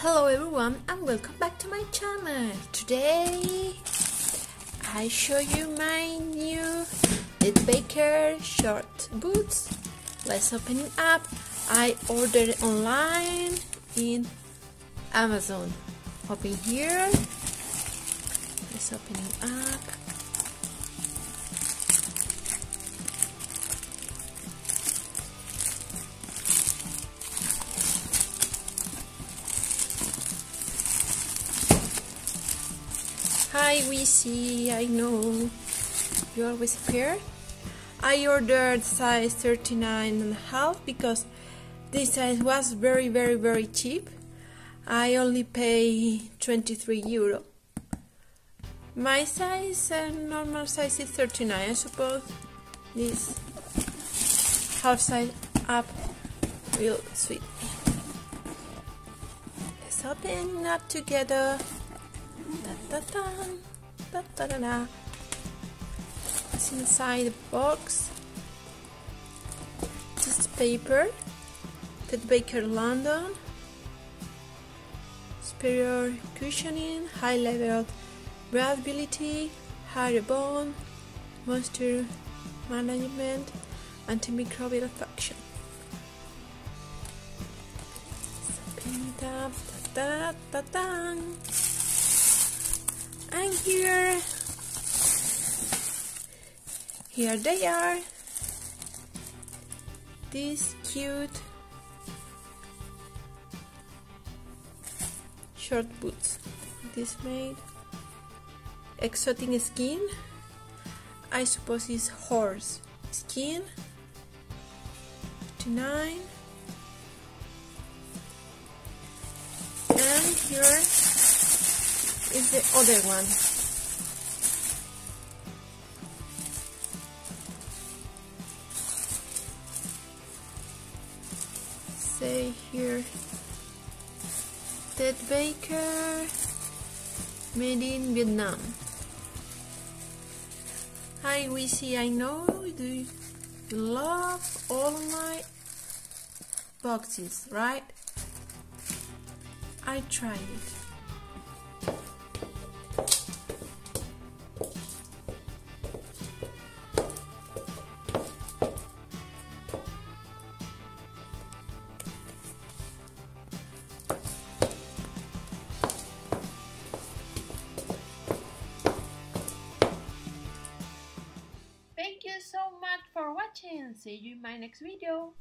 Hello everyone and welcome back to my channel. Today I show you my new Ted Baker short boots. Let's open it up. I ordered it online in Amazon. Open here. Let's open it up. Hi, Wisi. I know you always appear. I ordered size 39 and a half because this size was very, very, very cheap. I only pay 23 euro. My size, uh, normal size is 39. I suppose this half size up will suit me. Let's open up together. Da, da, da, da, da, da, da. What's inside the box? Just paper. Ted Baker London. Superior cushioning, high level breathability, high bone, moisture management, antimicrobial function. Open it up. Da, da, da, da. And here, here they are. These cute short boots. This made exotic skin. I suppose it's horse skin. 59 and here is the other one. Say here, Ted Baker, made in Vietnam. Hi Wisi, I know you love all my boxes, right? I tried it. For watching. See you in my next video.